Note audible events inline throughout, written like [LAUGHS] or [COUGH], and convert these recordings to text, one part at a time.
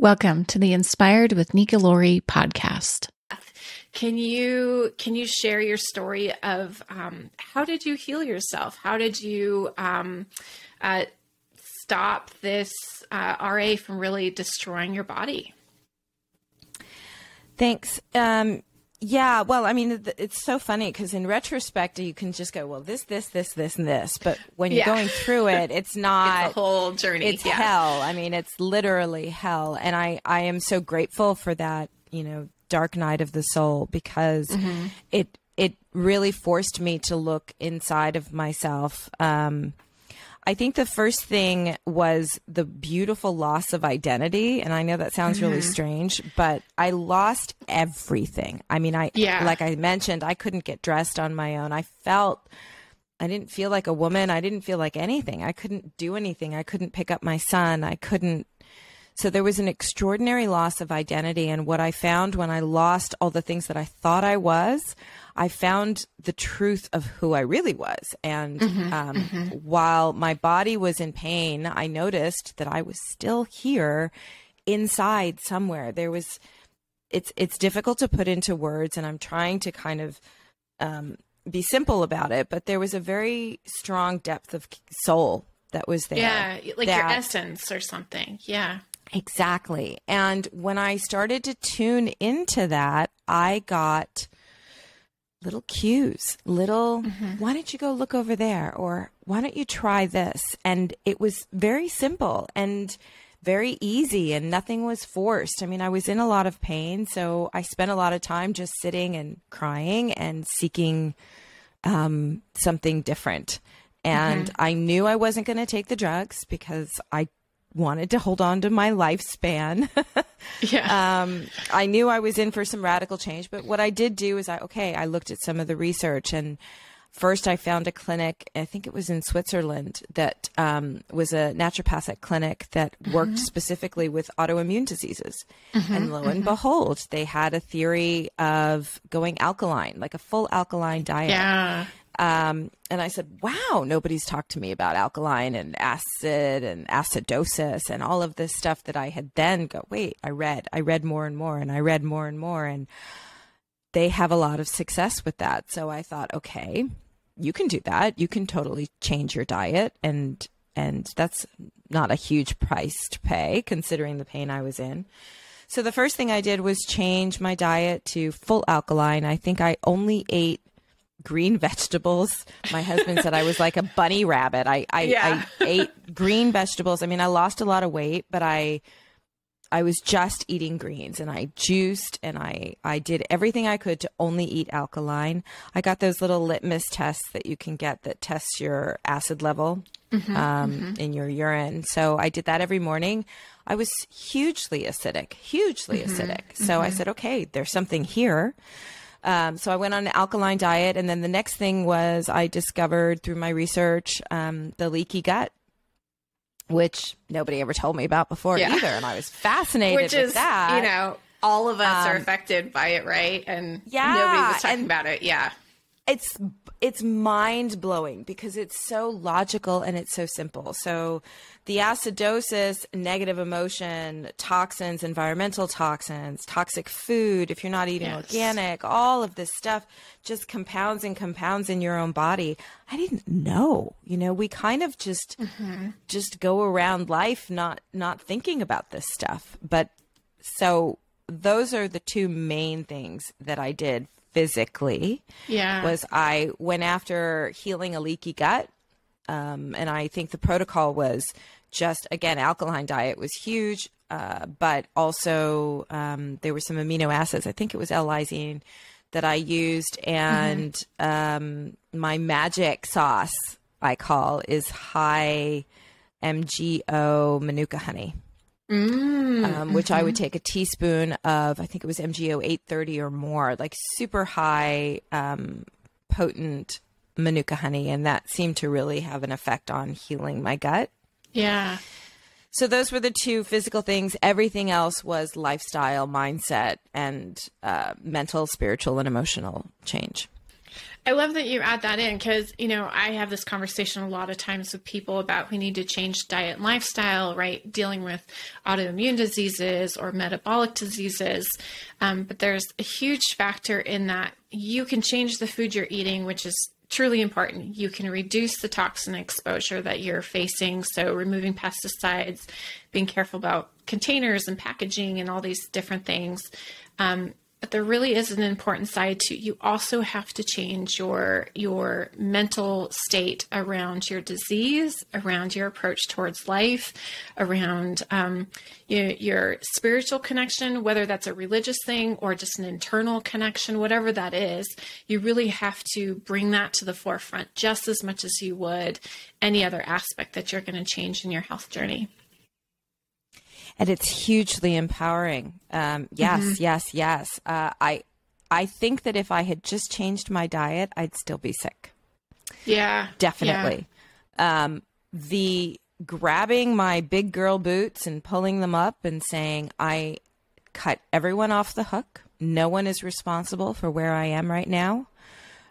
Welcome to the Inspired with Nika Lawrie podcast. Can you can you share your story of um, how did you heal yourself? How did you um, uh, stop this uh, RA from really destroying your body? Thanks. Um, yeah, well, I mean, it's so funny because in retrospect, you can just go, well, this, this, this, this, and this. But when you're yeah. going through [LAUGHS] it, it's not it's a whole journey. It's yeah. hell. I mean, it's literally hell. And I, I am so grateful for that, you know, dark night of the soul because mm-hmm. it, it really forced me to look inside of myself. Um, I think the first thing was the beautiful loss of identity. And I know that sounds really mm-hmm. strange, but I lost everything. I mean, I, yeah. like I mentioned, I couldn't get dressed on my own. I felt, I didn't feel like a woman. I didn't feel like anything. I couldn't do anything. I couldn't pick up my son. I couldn't. So there was an extraordinary loss of identity. And what I found when I lost all the things that I thought I was, I found the truth of who I really was. And mm-hmm, um, mm-hmm. while my body was in pain, I noticed that I was still here inside somewhere. There was, it's, it's difficult to put into words, and I'm trying to kind of, um, be simple about it, but there was a very strong depth of soul that was there. Yeah, like that, your essence or something. Yeah. Exactly. And when I started to tune into that, I got little cues, little, mm-hmm. why don't you go look over there? Or why don't you try this? And it was very simple and very easy and nothing was forced. I mean, I was in a lot of pain. So I spent a lot of time just sitting and crying and seeking um, something different. And mm-hmm. I knew I wasn't going to take the drugs because I wanted to hold on to my lifespan. [LAUGHS] yeah. Um, I knew I was in for some radical change, but what I did do is I, okay, I looked at some of the research and first I found a clinic, I think it was in Switzerland, that um, was a naturopathic clinic that worked mm-hmm. specifically with autoimmune diseases. Mm-hmm. And lo and mm-hmm. behold, they had a theory of going alkaline, like a full alkaline diet. Yeah. Um, and I said, wow, nobody's talked to me about alkaline and acid and acidosis and all of this stuff that I had then go, wait, I read, I read more and more and I read more and more. And they have a lot of success with that. So I thought, okay, you can do that. You can totally change your diet and and that's not a huge price to pay considering the pain I was in. So the first thing I did was change my diet to full alkaline. I think I only ate green vegetables. My husband said I was like a bunny rabbit. I I, yeah. I ate green vegetables. I mean, I lost a lot of weight, but I I was just eating greens and I juiced and I I did everything I could to only eat alkaline. I got those little litmus tests that you can get that tests your acid level mm-hmm, um, mm-hmm. in your urine. So I did that every morning. I was hugely acidic, hugely mm-hmm, acidic. So I mm-hmm. said, okay, there's something here. Um, so I went on an alkaline diet, and then the next thing was I discovered through my research um, the leaky gut, which nobody ever told me about before yeah. either, and I was [LAUGHS] fascinated which with is, that. You know, all of us um, are affected by it, right? And yeah, nobody was talking about it. Yeah, it's it's mind blowing because it's so logical and it's so simple. So the acidosis, negative emotion, toxins, environmental toxins, toxic food, if you're not eating yes. organic, all of this stuff just compounds and compounds in your own body. I didn't know. You know, we kind of just mm-hmm. just go around life not not thinking about this stuff. But so those are the two main things that I did physically. Yeah. Was I went after healing a leaky gut. Um, and I think the protocol was just, again, alkaline diet was huge, uh, but also um, there were some amino acids. I think it was L-lysine that I used. And mm-hmm. um, my magic sauce, I call, is high MGO Manuka honey mm, um, which mm-hmm. I would mm-hmm. take a teaspoon of, I think it was MGO 830 or more, like super high, um, potent Manuka honey. And that seemed to really have an effect on healing my gut. Yeah. So those were the two physical things. Everything else was lifestyle, mindset, and uh, mental, spiritual, and emotional change. I love that you add that in because, you know, I have this conversation a lot of times with people about we need to change diet and lifestyle, right? Dealing with autoimmune diseases or metabolic diseases. Um, but there's a huge factor in that you can change the food you're eating, which is truly important. You can reduce the toxin exposure that you're facing. So, removing pesticides, being careful about containers and packaging and all these different things. Um, but there really is an important side to you. Also have to change your your mental state around your disease around your approach towards life around um, your, your spiritual connection whether that's a religious thing or just an internal connection whatever that is. You really have to bring that to the forefront just as much as you would any other aspect that you're going to change in your health journey and it's hugely empowering. Um, yes, mm-hmm. yes, yes. Uh, I I think that if I had just changed my diet, I'd still be sick. Yeah, definitely. Yeah. Um, the grabbing my big girl boots and pulling them up and saying, "I cut everyone off the hook. No one is responsible for where I am right now."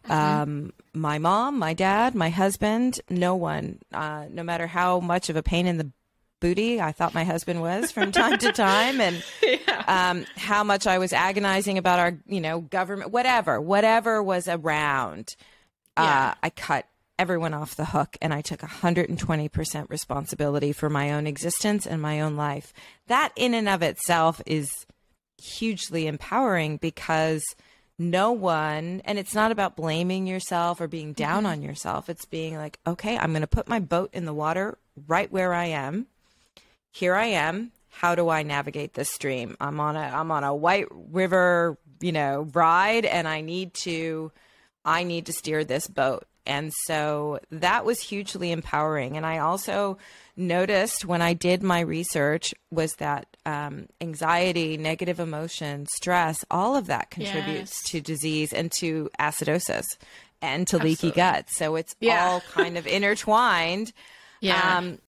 Mm-hmm. Um, my mom, my dad, my husband, no one, uh, no matter how much of a pain in the booty I thought my husband was from time to time, and [LAUGHS] yeah. um, how much I was agonizing about our, you know, government, whatever, whatever was around. Uh, yeah. Uh, I cut everyone off the hook and I took 120% responsibility for my own existence and my own life. That, in and of itself, is hugely empowering because no one, and it's not about blaming yourself or being down mm-hmm. on yourself. It's being like, okay, I'm going to put my boat in the water right where I am here I am. How do I navigate this stream? I'm on a I'm on a white river, you know, ride and I need to I need to steer this boat. And so that was hugely empowering. And I also noticed when I did my research was that um, anxiety, negative emotion, stress, all of that contributes yes. to disease and to acidosis and to Absolutely. leaky gut. So it's yeah. all kind of [LAUGHS] intertwined. Yeah. Um,